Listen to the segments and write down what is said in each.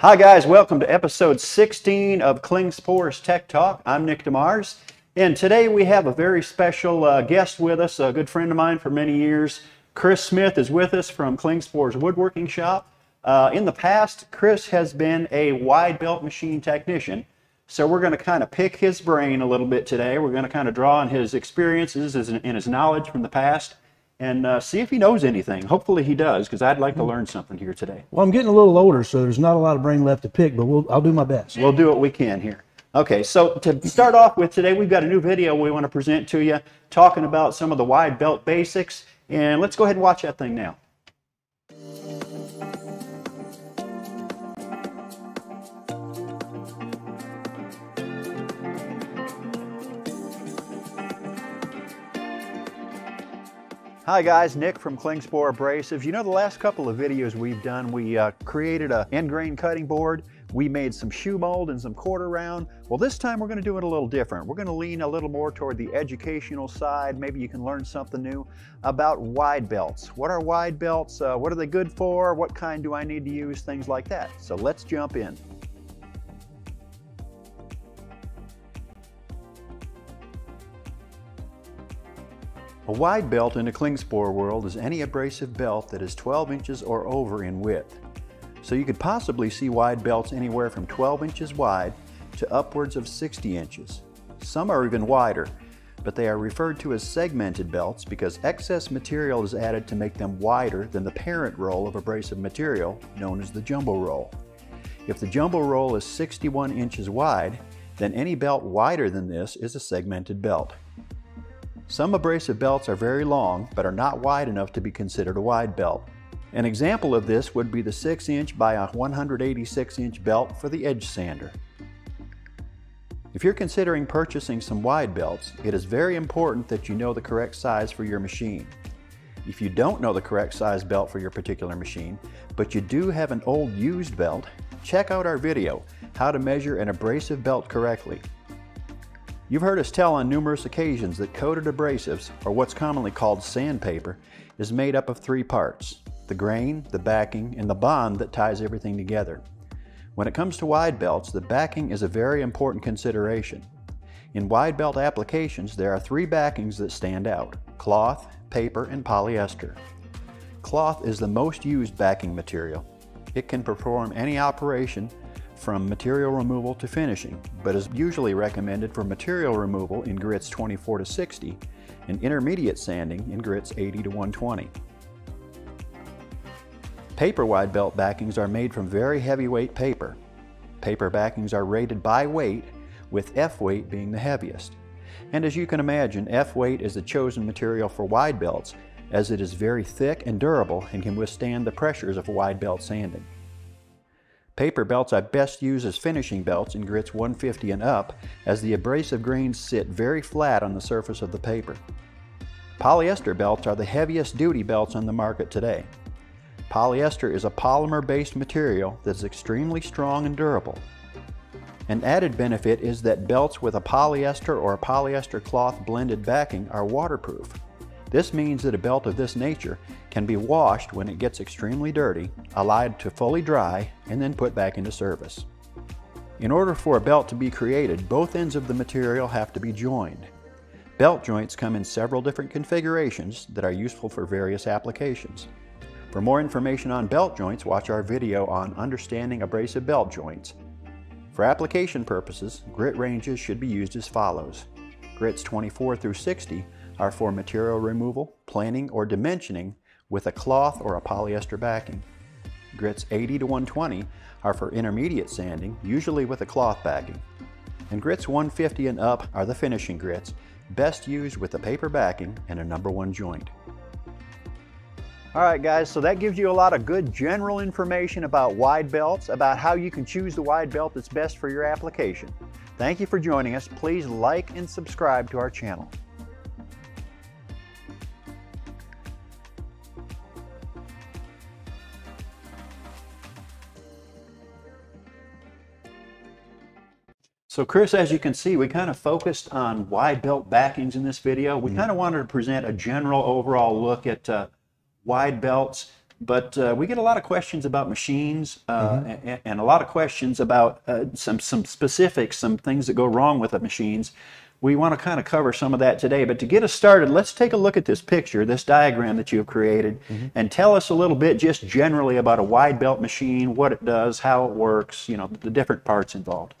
Hi guys, welcome to episode 16 of Klingspor's Tech Talk. I'm Nick DeMars, and today we have a very special uh, guest with us, a good friend of mine for many years. Chris Smith is with us from Klingspor's Woodworking Shop. Uh, in the past, Chris has been a wide belt machine technician, so we're going to kind of pick his brain a little bit today. We're going to kind of draw on his experiences and his knowledge from the past and uh, see if he knows anything. Hopefully he does, because I'd like to learn something here today. Well, I'm getting a little older, so there's not a lot of brain left to pick, but we'll, I'll do my best. We'll do what we can here. Okay, so to start off with today, we've got a new video we want to present to you talking about some of the wide belt basics. And let's go ahead and watch that thing now. Hi guys, Nick from Klingspor Abrasives. You know the last couple of videos we've done, we uh, created a end grain cutting board, we made some shoe mold and some quarter round. Well this time we're going to do it a little different. We're going to lean a little more toward the educational side. Maybe you can learn something new about wide belts. What are wide belts? Uh, what are they good for? What kind do I need to use? Things like that. So let's jump in. A wide belt in a Klingspor world is any abrasive belt that is 12 inches or over in width. So you could possibly see wide belts anywhere from 12 inches wide to upwards of 60 inches. Some are even wider, but they are referred to as segmented belts because excess material is added to make them wider than the parent roll of abrasive material known as the jumbo roll. If the jumbo roll is 61 inches wide, then any belt wider than this is a segmented belt. Some abrasive belts are very long, but are not wide enough to be considered a wide belt. An example of this would be the 6 inch by a 186 inch belt for the edge sander. If you're considering purchasing some wide belts, it is very important that you know the correct size for your machine. If you don't know the correct size belt for your particular machine, but you do have an old used belt, check out our video, How to Measure an Abrasive Belt Correctly. You've heard us tell on numerous occasions that coated abrasives, or what's commonly called sandpaper, is made up of three parts, the grain, the backing, and the bond that ties everything together. When it comes to wide belts, the backing is a very important consideration. In wide belt applications, there are three backings that stand out, cloth, paper, and polyester. Cloth is the most used backing material. It can perform any operation from material removal to finishing, but is usually recommended for material removal in grits 24 to 60 and intermediate sanding in grits 80 to 120. Paper wide belt backings are made from very heavyweight paper. Paper backings are rated by weight, with F weight being the heaviest. And as you can imagine, F weight is the chosen material for wide belts as it is very thick and durable and can withstand the pressures of wide belt sanding. Paper belts I best use as finishing belts in grits 150 and up as the abrasive grains sit very flat on the surface of the paper. Polyester belts are the heaviest duty belts on the market today. Polyester is a polymer-based material that is extremely strong and durable. An added benefit is that belts with a polyester or a polyester cloth blended backing are waterproof. This means that a belt of this nature can be washed when it gets extremely dirty, allowed to fully dry, and then put back into service. In order for a belt to be created, both ends of the material have to be joined. Belt joints come in several different configurations that are useful for various applications. For more information on belt joints, watch our video on understanding abrasive belt joints. For application purposes, grit ranges should be used as follows. Grits 24 through 60 are for material removal, planing, or dimensioning with a cloth or a polyester backing. Grits 80 to 120 are for intermediate sanding, usually with a cloth backing. And grits 150 and up are the finishing grits, best used with a paper backing and a number one joint. All right guys, so that gives you a lot of good general information about wide belts, about how you can choose the wide belt that's best for your application. Thank you for joining us. Please like and subscribe to our channel. So Chris, as you can see, we kind of focused on wide belt backings in this video. We kind of wanted to present a general overall look at uh, wide belts, but uh, we get a lot of questions about machines uh, and, and a lot of questions about uh, some, some specifics, some things that go wrong with the machines. We want to kind of cover some of that today, but to get us started, let's take a look at this picture, this diagram that you've created, and tell us a little bit just generally about a wide belt machine, what it does, how it works, you know, the different parts involved.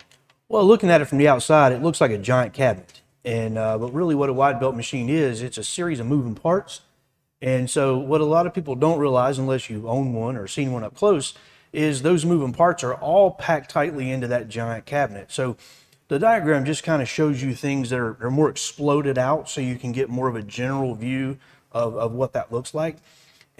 Well, looking at it from the outside, it looks like a giant cabinet. And uh, but really, what a wide belt machine is, it's a series of moving parts. And so, what a lot of people don't realize, unless you own one or seen one up close, is those moving parts are all packed tightly into that giant cabinet. So, the diagram just kind of shows you things that are, are more exploded out, so you can get more of a general view of, of what that looks like.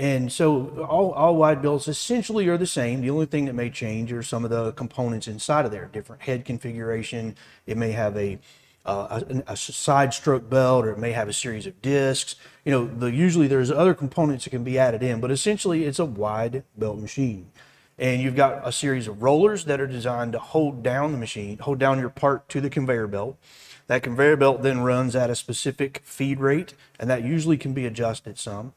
And so all, all wide belts essentially are the same. The only thing that may change are some of the components inside of there, different head configuration. It may have a, uh, a, a side stroke belt or it may have a series of discs. You know, the, usually there's other components that can be added in, but essentially it's a wide belt machine. And you've got a series of rollers that are designed to hold down the machine, hold down your part to the conveyor belt. That conveyor belt then runs at a specific feed rate, and that usually can be adjusted some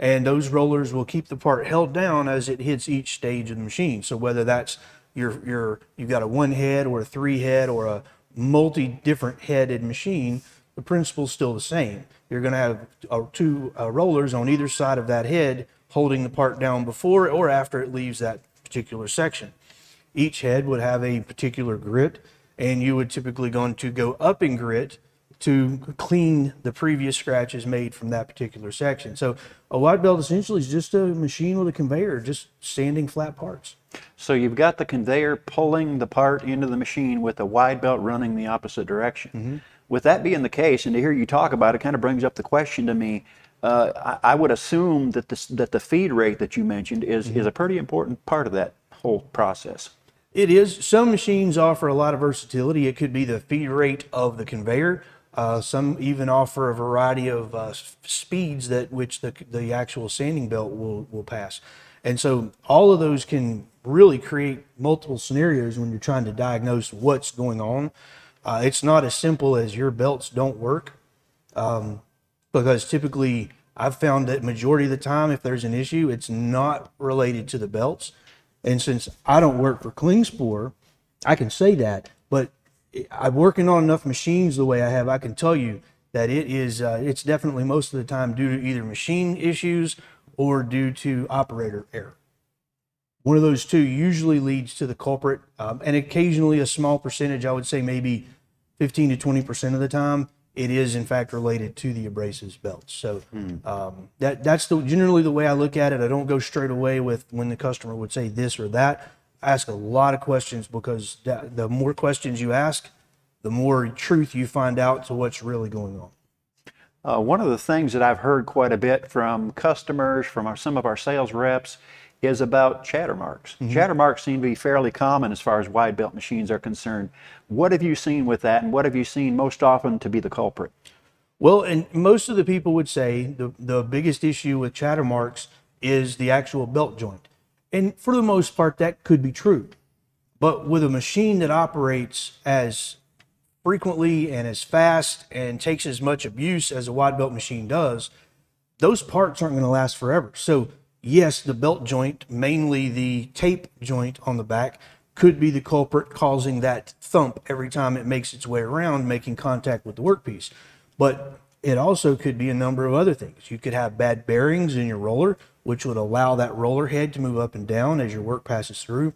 and those rollers will keep the part held down as it hits each stage of the machine. So whether that's your your you've got a one head or a three head or a multi different headed machine, the principle's still the same. You're going to have uh, two uh, rollers on either side of that head holding the part down before or after it leaves that particular section. Each head would have a particular grit, and you would typically going to go up in grit to clean the previous scratches made from that particular section. So a wide belt essentially is just a machine with a conveyor, just sanding flat parts. So you've got the conveyor pulling the part into the machine with a wide belt running the opposite direction. With that being the case, and to hear you talk about it, kind of brings up the question to me. Uh, I, I would assume that the that the feed rate that you mentioned is is a pretty important part of that whole process. It is. Some machines offer a lot of versatility. It could be the feed rate of the conveyor. Uh, some even offer a variety of uh, speeds that which the, the actual sanding belt will, will pass. And so all of those can really create multiple scenarios when you're trying to diagnose what's going on. Uh, it's not as simple as your belts don't work um, because typically I've found that majority of the time, if there's an issue, it's not related to the belts. And since I don't work for Klingspor, I can say that. I'm working on enough machines the way I have. I can tell you that it is. Uh, it's definitely most of the time due to either machine issues or due to operator error. One of those two usually leads to the culprit, um, and occasionally a small percentage. I would say maybe 15 to 20 percent of the time, it is in fact related to the abrasives belts. So um, that that's the generally the way I look at it. I don't go straight away with when the customer would say this or that. Ask a lot of questions because that, the more questions you ask, the more truth you find out to what's really going on. Uh, one of the things that I've heard quite a bit from customers, from our, some of our sales reps, is about chatter marks. Chatter marks seem to be fairly common as far as wide belt machines are concerned. What have you seen with that, and what have you seen most often to be the culprit? Well, and most of the people would say the, the biggest issue with chatter marks is the actual belt joint. And for the most part, that could be true. But with a machine that operates as frequently and as fast and takes as much abuse as a wide belt machine does, those parts aren't going to last forever. So, yes, the belt joint, mainly the tape joint on the back, could be the culprit causing that thump every time it makes its way around, making contact with the workpiece. But it also could be a number of other things. You could have bad bearings in your roller, which would allow that roller head to move up and down as your work passes through.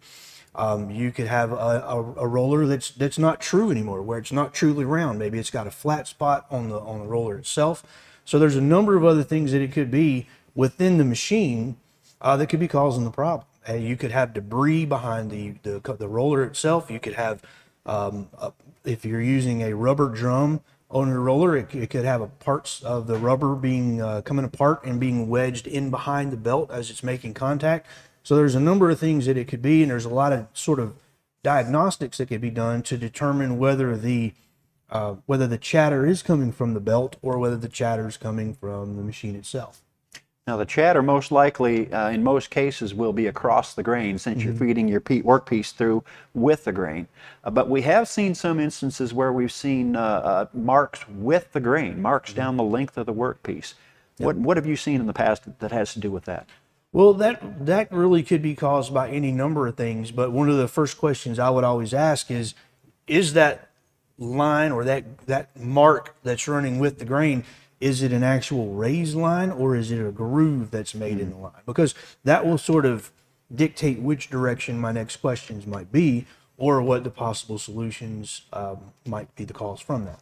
Um, you could have a, a, a roller that's that's not true anymore, where it's not truly round. Maybe it's got a flat spot on the on the roller itself. So there's a number of other things that it could be within the machine uh, that could be causing the problem. And you could have debris behind the the, the roller itself. You could have um, a, if you're using a rubber drum on your roller, it, it could have a parts of the rubber being uh, coming apart and being wedged in behind the belt as it's making contact. So there's a number of things that it could be, and there's a lot of sort of diagnostics that could be done to determine whether the uh, whether the chatter is coming from the belt or whether the chatter is coming from the machine itself. Now, the chatter most likely, uh, in most cases, will be across the grain since you're feeding your pe- workpiece through with the grain. Uh, but we have seen some instances where we've seen uh, uh, marks with the grain, marks down the length of the workpiece. What, what have you seen in the past that has to do with that? Well, that that really could be caused by any number of things, but one of the first questions I would always ask is is that line or that that mark that's running with the grain is it an actual raised line or is it a groove that's made in the line? Because that will sort of dictate which direction my next questions might be or what the possible solutions um, might be the cause from that.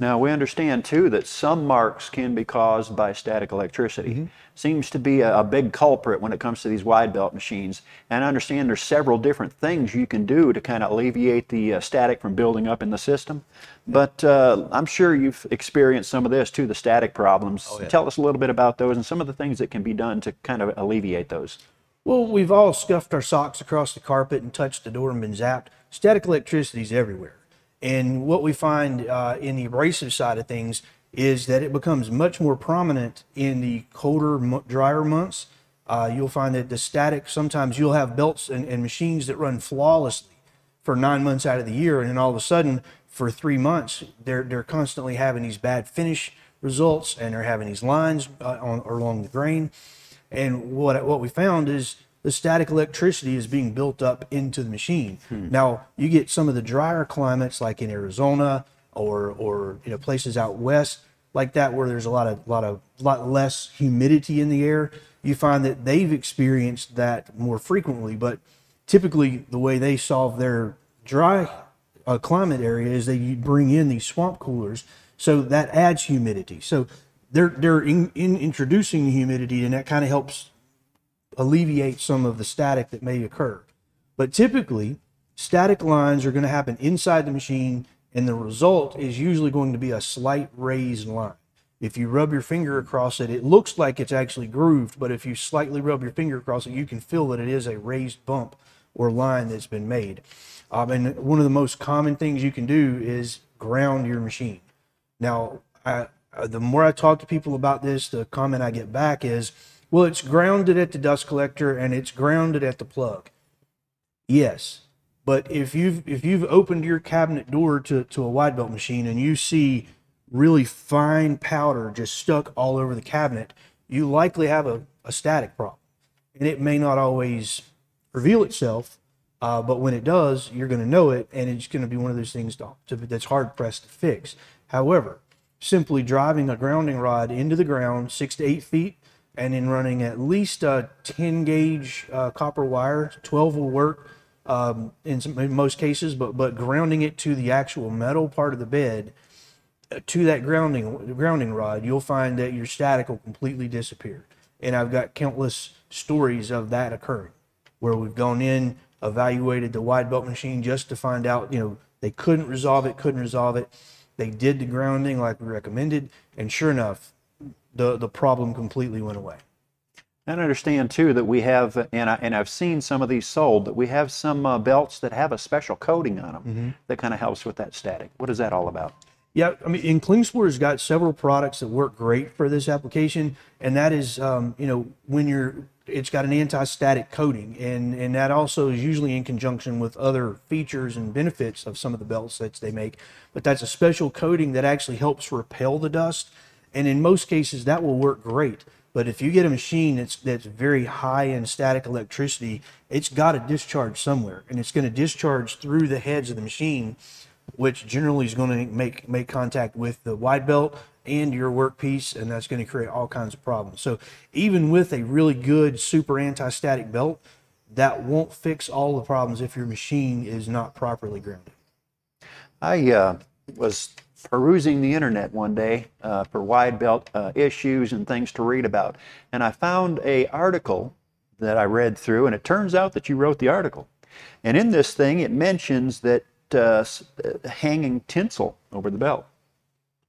Now, we understand too that some marks can be caused by static electricity. Seems to be a, a big culprit when it comes to these wide belt machines. And I understand there's several different things you can do to kind of alleviate the uh, static from building up in the system. But uh, I'm sure you've experienced some of this too, the static problems. Tell us a little bit about those and some of the things that can be done to kind of alleviate those. Well, we've all scuffed our socks across the carpet and touched the door and been zapped. Static electricity is everywhere. And what we find uh, in the abrasive side of things is that it becomes much more prominent in the colder, drier months. Uh, you'll find that the static, sometimes you'll have belts and, and machines that run flawlessly for nine months out of the year, and then all of a sudden, for three months, they're they're constantly having these bad finish results, and they're having these lines uh, on along the grain. And what what we found is the static electricity is being built up into the machine. Now you get some of the drier climates, like in Arizona or or you know places out west like that, where there's a lot of lot of lot less humidity in the air. You find that they've experienced that more frequently, but typically the way they solve their dry uh, climate area is they bring in these swamp coolers, so that adds humidity. So they're they're in, in introducing the humidity, and that kind of helps alleviate some of the static that may occur. But typically, static lines are going to happen inside the machine, and the result is usually going to be a slight raised line. If you rub your finger across it, it looks like it's actually grooved, but if you slightly rub your finger across it, you can feel that it is a raised bump or line that's been made. Um, and one of the most common things you can do is ground your machine. Now, I, the more I talk to people about this, the comment I get back is, well, it's grounded at the dust collector and it's grounded at the plug. Yes, but if you've if you've opened your cabinet door to, to a wide belt machine and you see really fine powder just stuck all over the cabinet, you likely have a, a static problem. And it may not always reveal itself, uh, but when it does, you're going to know it, and it's going to be one of those things to, to, that's hard pressed to fix. However, simply driving a grounding rod into the ground six to eight feet and in running at least a 10 gauge uh, copper wire, 12 will work um, in, some, in most cases, but, but grounding it to the actual metal part of the bed uh, to that grounding grounding rod, you'll find that your static will completely disappear. And I've got countless stories of that occurring, where we've gone in, evaluated the wide belt machine just to find out, you know, they couldn't resolve it, couldn't resolve it. They did the grounding like we recommended, and sure enough, the the problem completely went away. And understand too that we have, and, I, and I've seen some of these sold, that we have some uh, belts that have a special coating on them that kind of helps with that static. What is that all about? Yeah, I mean, and Klingspor's got several products that work great for this application, and that is, um, you know, when you're, it's got an anti-static coating, and and that also is usually in conjunction with other features and benefits of some of the belt sets they make. But that's a special coating that actually helps repel the dust, and in most cases that will work great. But if you get a machine that's that's very high in static electricity, it's got to discharge somewhere, and it's going to discharge through the heads of the machine which generally is going to make make contact with the wide belt and your workpiece, and that's going to create all kinds of problems. So even with a really good super anti-static belt, that won't fix all the problems if your machine is not properly grounded. I uh, was perusing the internet one day uh, for wide belt uh, issues and things to read about, and I found a article that I read through, and it turns out that you wrote the article. And in this thing, it mentions that uh, uh, hanging tinsel over the belt.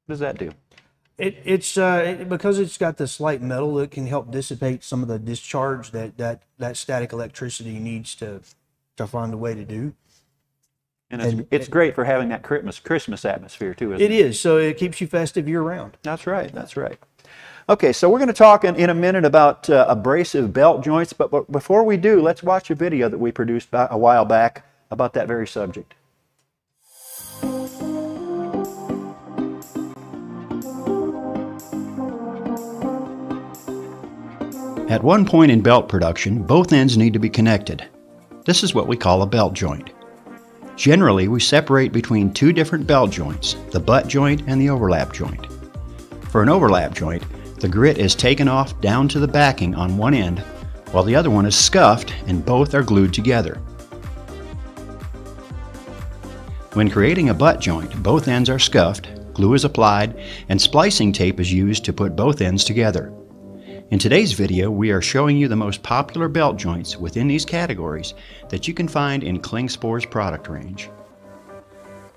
What does that do? It, it's uh, it, because it's got this light metal that can help dissipate some of the discharge that that that static electricity needs to to find a way to do. And it's, And- it's great for having that Christmas Christmas atmosphere too, isn't it? It is so it keeps you festive year round. That's right. That's right. Okay, so we're going to talk in, in a minute about uh, abrasive belt joints, but, but before we do, let's watch a video that we produced a while back about that very subject. At one point in belt production, both ends need to be connected. This is what we call a belt joint. Generally, we separate between two different belt joints, the butt joint and the overlap joint. For an overlap joint, the grit is taken off down to the backing on one end, while the other one is scuffed and both are glued together. When creating a butt joint, both ends are scuffed, glue is applied, and splicing tape is used to put both ends together. In today's video, we are showing you the most popular belt joints within these categories that you can find in Klingspor's product range.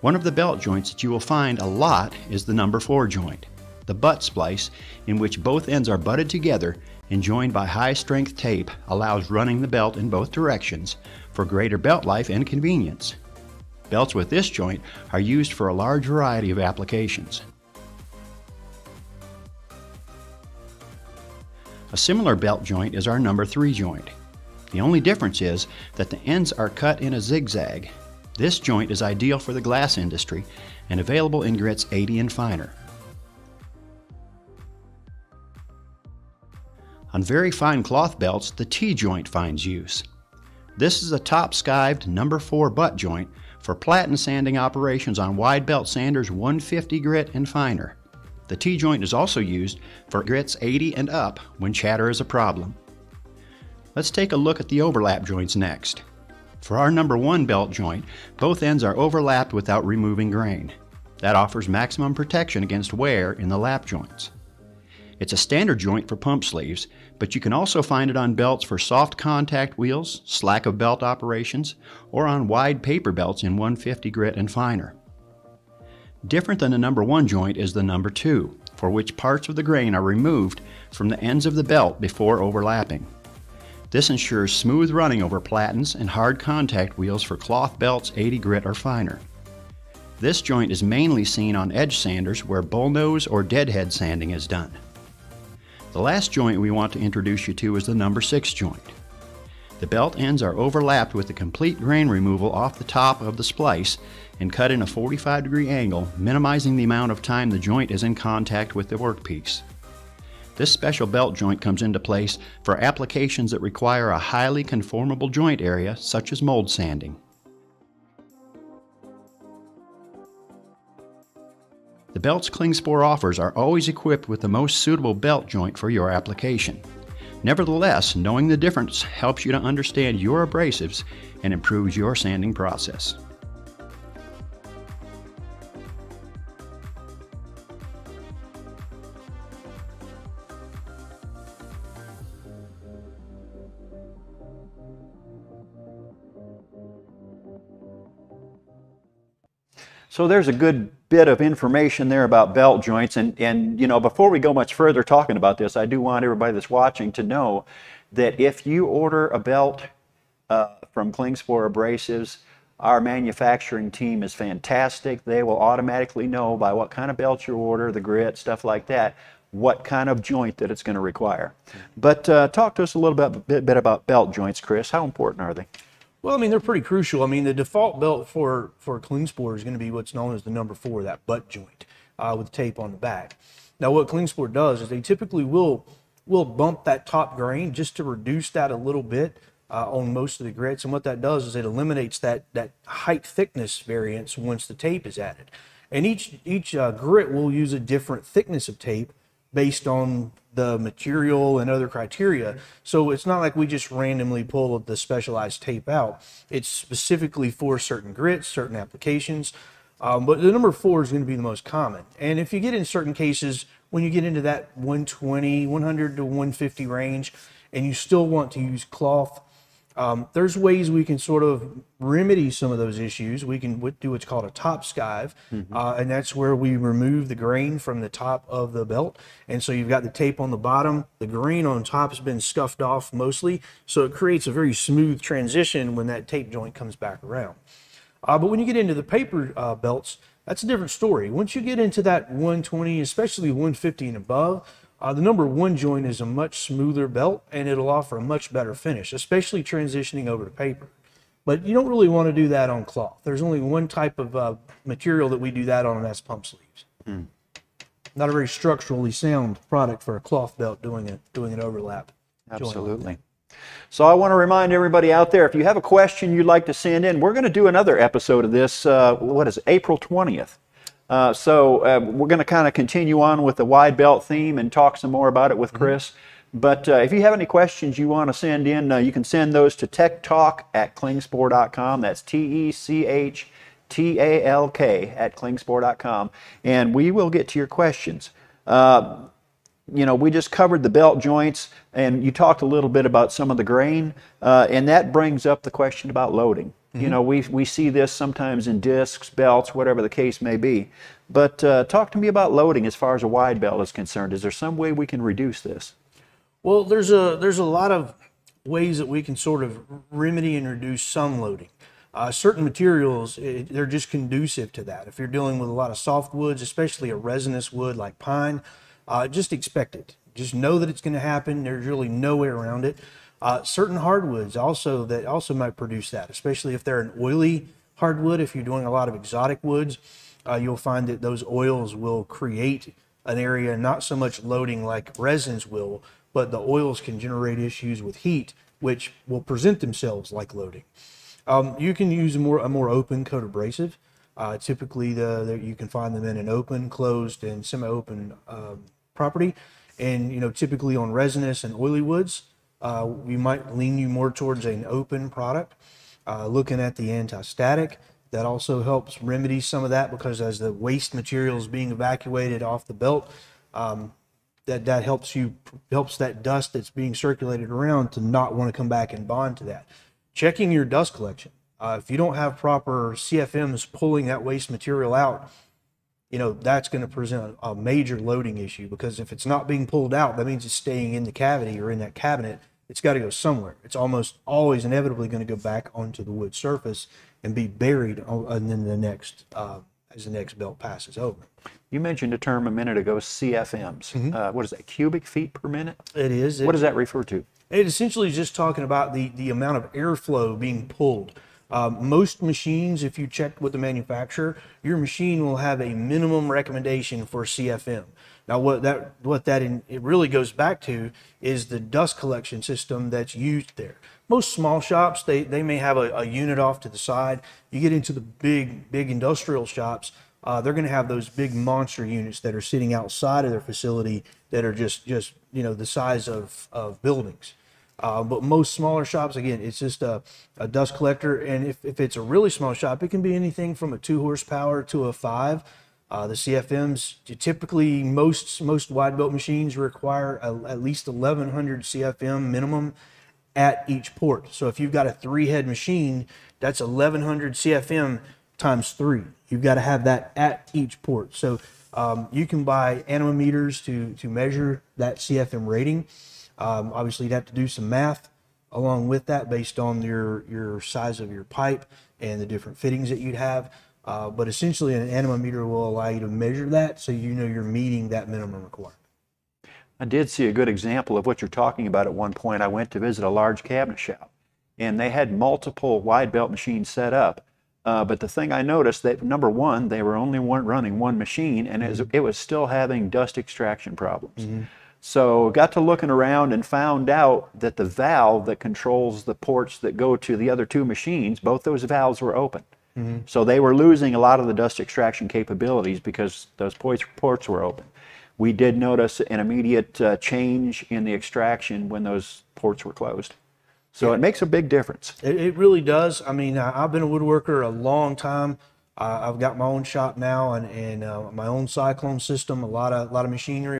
One of the belt joints that you will find a lot is the number 4 joint the butt splice, in which both ends are butted together and joined by high strength tape, allows running the belt in both directions for greater belt life and convenience. Belts with this joint are used for a large variety of applications. A similar belt joint is our number 3 joint. The only difference is that the ends are cut in a zigzag. This joint is ideal for the glass industry and available in grits 80 and finer. On very fine cloth belts, the T-joint finds use. This is a top skived number 4 butt joint for platen sanding operations on wide belt sanders 150 grit and finer. The T-joint is also used for grits 80 and up when chatter is a problem. Let's take a look at the overlap joints next. For our number 1 belt joint, both ends are overlapped without removing grain. That offers maximum protection against wear in the lap joints. It's a standard joint for pump sleeves, but you can also find it on belts for soft contact wheels, slack of belt operations, or on wide paper belts in 150 grit and finer. Different than the number 1 joint is the number 2, for which parts of the grain are removed from the ends of the belt before overlapping. This ensures smooth running over platens and hard contact wheels for cloth belts 80 grit or finer. This joint is mainly seen on edge sanders where bullnose or deadhead sanding is done. The last joint we want to introduce you to is the number 6 joint. The belt ends are overlapped with the complete grain removal off the top of the splice and cut in a 45 degree angle, minimizing the amount of time the joint is in contact with the workpiece. This special belt joint comes into place for applications that require a highly conformable joint area such as mold sanding. The belts Klingspor offers are always equipped with the most suitable belt joint for your application. Nevertheless, knowing the difference helps you to understand your abrasives and improves your sanding process. So there's a good bit of information there about belt joints. And, and, you know, before we go much further talking about this, I do want everybody that's watching to know that if you order a belt uh, from Klingspor Abrasives, our manufacturing team is fantastic. They will automatically know by what kind of belt you order, the grit, stuff like that, what kind of joint that it's going to require. But uh, talk to us a little bit, bit, bit about belt joints, Chris. How important are they? Well, I mean, they're pretty crucial. I mean, the default belt for for a Klingspor is going to be what's known as the number four, that butt joint uh, with tape on the back. Now, what Klingspor does is they typically will will bump that top grain just to reduce that a little bit uh, on most of the grits. And what that does is it eliminates that that height thickness variance once the tape is added. And each each uh, grit will use a different thickness of tape based on the material and other criteria. So it's not like we just randomly pull the specialized tape out. It's specifically for certain grits, certain applications. Um, but the number four is going to be the most common. And if you get in certain cases, when you get into that 120, 100 to 150 range, and you still want to use cloth um, there's ways we can sort of remedy some of those issues. We can do what's called a top skive, mm-hmm. uh, and that's where we remove the grain from the top of the belt. And so you've got the tape on the bottom, the grain on top has been scuffed off mostly, so it creates a very smooth transition when that tape joint comes back around. Uh, but when you get into the paper uh, belts, that's a different story. Once you get into that 120, especially 150 and above, Uh, the number one joint is a much smoother belt and it'll offer a much better finish, especially transitioning over to paper. But you don't really want to do that on cloth. There's only one type of uh, material that we do that on, and that's pump sleeves. Not a very structurally sound product for a cloth belt doing it, doing an overlap. Absolutely. So I want to remind everybody out there, if you have a question you'd like to send in, we're going to do another episode of this, uh, what is it, April 20th. Uh, so uh, we're going to kind of continue on with the wide belt theme and talk some more about it with Chris. But uh, if you have any questions you want to send in, uh, you can send those to techtalk at klingspor.com. That's T E C H T A L K at klingspor.com. And we will get to your questions. Uh, you know, we just covered the belt joints, and you talked a little bit about some of the grain, uh, and that brings up the question about loading. You know, we, we see this sometimes in discs, belts, whatever the case may be. But uh, talk to me about loading as far as a wide belt is concerned. Is there some way we can reduce this? Well, there's a there's a lot of ways that we can sort of remedy and reduce some loading. Uh, certain materials eh, they're just conducive to that. If you're dealing with a lot of soft woods, especially a resinous wood like pine, uh, just expect it. Just know that it's going to happen. There's really no way around it. Uh, certain hardwoods also that also might produce that, especially if they're an oily hardwood. If you're doing a lot of exotic woods, uh, you'll find that those oils will create an area not so much loading like resins will, but the oils can generate issues with heat, which will present themselves like loading. Um, you can use a more a more open coat abrasive. Uh, typically, the, the you can find them in an open, closed, and semi-open um, property, and you know typically on resinous and oily woods, uh, we might lean you more towards an open product. Uh, looking at the anti-static, that also helps remedy some of that because as the waste material is being evacuated off the belt, um, that that helps you helps that dust that's being circulated around to not want to come back and bond to that. Checking your dust collection. Uh, if you don't have proper CFMs pulling that waste material out, you know that's going to present a major loading issue because if it's not being pulled out, that means it's staying in the cavity or in that cabinet. It's got to go somewhere. It's almost always inevitably going to go back onto the wood surface and be buried, on, and then the next uh, as the next belt passes over. You mentioned a term a minute ago, CFMs. Uh, what is that, cubic feet per minute? It is. What does that refer to? It essentially is just talking about the, the amount of airflow being pulled. Um, most machines, if you check with the manufacturer, your machine will have a minimum recommendation for CFM. Now, what that what that in, it really goes back to is the dust collection system that's used there. Most small shops they, they may have a, a unit off to the side. You get into the big big industrial shops, uh, they're going to have those big monster units that are sitting outside of their facility that are just just you know the size of of buildings. Uh, but most smaller shops, again, it's just a, a dust collector. And if, if it's a really small shop, it can be anything from a two horsepower to a five. Uh, the CFMs, typically, most most wide belt machines require a, at least 1100 CFM minimum at each port. So if you've got a three head machine, that's 1100 CFM times three. You've got to have that at each port. So um, you can buy anemometers to, to measure that CFM rating. Um, obviously, you'd have to do some math along with that based on your, your size of your pipe and the different fittings that you'd have. Uh, but essentially, an anemometer will allow you to measure that so you know you're meeting that minimum requirement. I did see a good example of what you're talking about at one point. I went to visit a large cabinet shop, and they had multiple wide belt machines set up. Uh, but the thing I noticed that number one, they were only one, running one machine, and it was, it was still having dust extraction problems. So got to looking around and found out that the valve that controls the ports that go to the other two machines, both those valves were open. So they were losing a lot of the dust extraction capabilities because those ports, ports were open. We did notice an immediate uh, change in the extraction when those ports were closed. So it makes a big difference. It, it really does. I mean, I've been a woodworker a long time. Uh, I've got my own shop now and, and uh, my own cyclone system, a lot of, a lot of machinery.